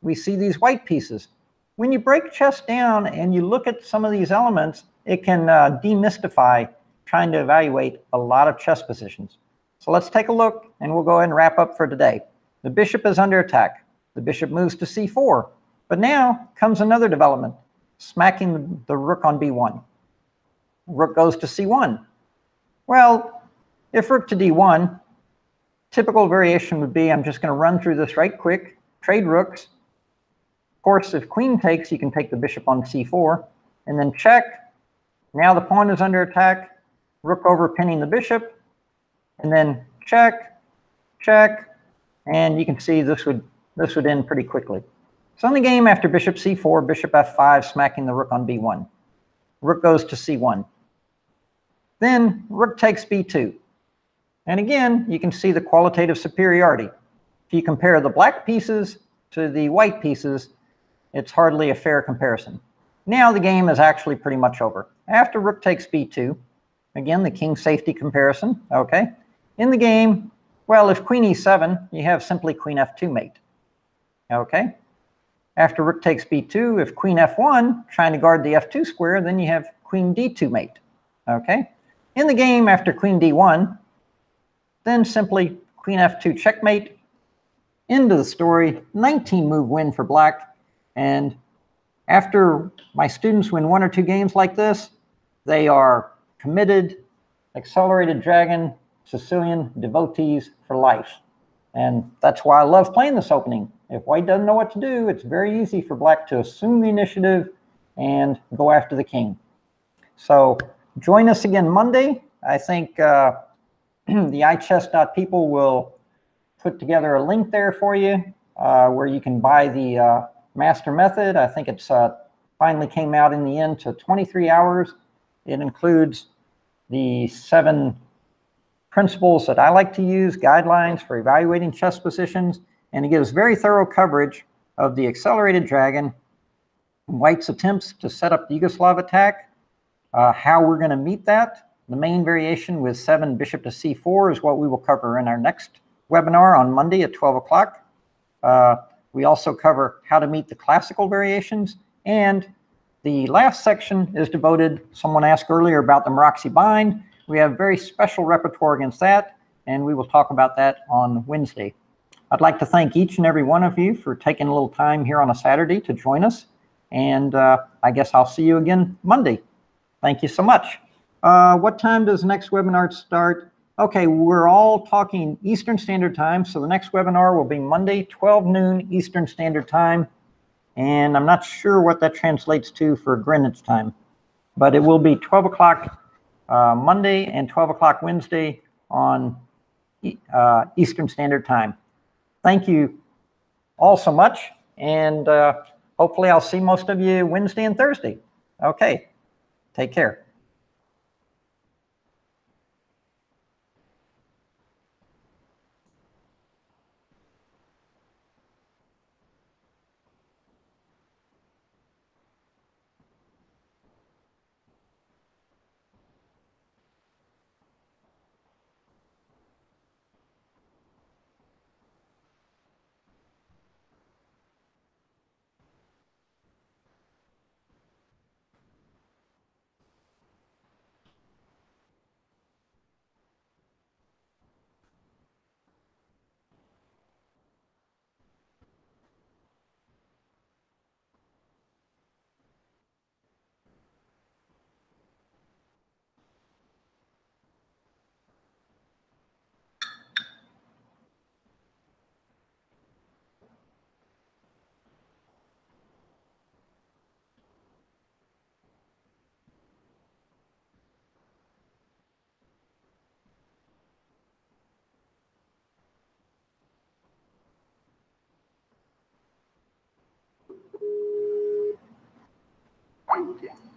S1: We see these white pieces. When you break chess down and you look at some of these elements, it can uh, demystify trying to evaluate a lot of chess positions. So let's take a look and we'll go ahead and wrap up for today. The bishop is under attack. The bishop moves to c4. But now comes another development, smacking the rook on b1. Rook goes to c1. Well, if rook to d1, typical variation would be I'm just going to run through this right quick, trade rooks. Of course, if queen takes, you can take the bishop on c4, and then check. Now the pawn is under attack, rook over pinning the bishop, and then check, check, and you can see this would this would end pretty quickly. So in the game, after bishop c4, bishop f5, smacking the rook on b1. Rook goes to c1. Then rook takes b2. And again, you can see the qualitative superiority. If you compare the black pieces to the white pieces, it's hardly a fair comparison. Now the game is actually pretty much over. After rook takes b2, again, the king safety comparison, okay. In the game, well, if queen e7, you have simply queen f2 mate, okay. After rook takes b2, if queen f1, trying to guard the f2 square, then you have queen d2 mate, okay. In the game, after queen d1, then simply queen f2 checkmate. End of the story, 19 move win for black. And after my students win one or two games like this, they are committed, accelerated dragon, Sicilian devotees for life. And that's why I love playing this opening. If white doesn't know what to do, it's very easy for black to assume the initiative and go after the king. So join us again Monday. I think uh, <clears throat> the ichess.people will put together a link there for you uh, where you can buy the uh, master method. I think it's uh, finally came out in the end to 23 hours. It includes the seven principles that I like to use, guidelines for evaluating chess positions, and it gives very thorough coverage of the accelerated dragon, White's attempts to set up the Yugoslav attack, uh, how we're going to meet that, the main variation with 7 bishop to c4 is what we will cover in our next webinar on Monday at 12 o'clock. Uh, we also cover how to meet the classical variations. And the last section is devoted, someone asked earlier about the Maroczy bind. We have very special repertoire against that, and we will talk about that on Wednesday. I'd like to thank each and every one of you for taking a little time here on a Saturday to join us. And uh, I guess I'll see you again Monday. Thank you so much. Uh, what time does the next webinar start? Okay, we're all talking Eastern Standard Time, so the next webinar will be Monday, 12 noon Eastern Standard Time. And I'm not sure what that translates to for Greenwich time, but it will be 12 o'clock uh, Monday and 12 o'clock Wednesday on uh, Eastern Standard Time. Thank you all so much, and uh, hopefully I'll see most of you Wednesday and Thursday. Okay, take care.
S2: You.